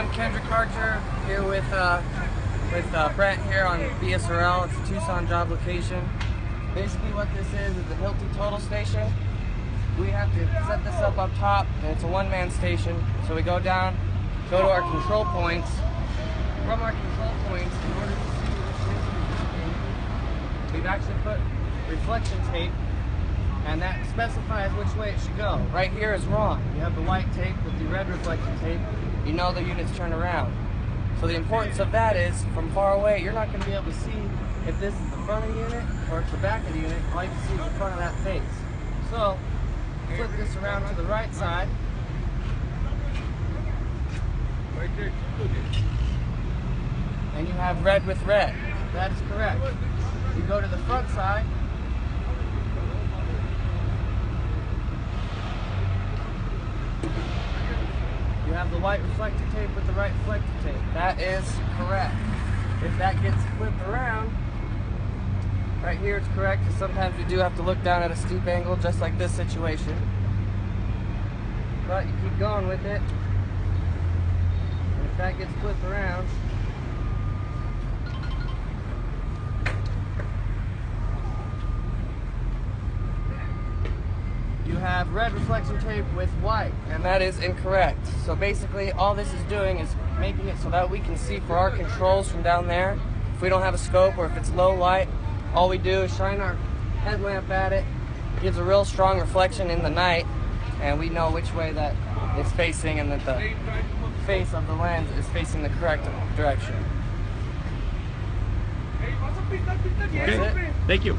I'm Kendrick Archer here with uh, with uh, Brent here on BSRL. It's a Tucson job location. Basically, what this is is a Hilti total station. We have to set this up up top, and it's a one-man station. So we go down, go to our control points. From our control points, in order to see working, we've actually put reflection tape, and that specifies which way it should go. Right here is wrong. You have the white tape with the red reflection tape. You know the unit's turn around. So the importance of that is, from far away, you're not going to be able to see if this is the front of the unit or it's the back of the unit. All you can see is the front of that face. So, flip this around to the right side. And you have red with red. That is correct. You go to the front side. You have the white reflector tape with the right reflector tape. That is correct. If that gets flipped around, right here it's correct because sometimes we do have to look down at a steep angle just like this situation. But you keep going with it. And if that gets flipped around, you have red reflection tape with white, and that is incorrect. So basically, all this is doing is making it so that we can see for our controls from down there. If we don't have a scope or if it's low light, all we do is shine our headlamp at it, gives a real strong reflection in the night, and we know which way that it's facing and that the face of the lens is facing the correct direction. That's it. Thank you.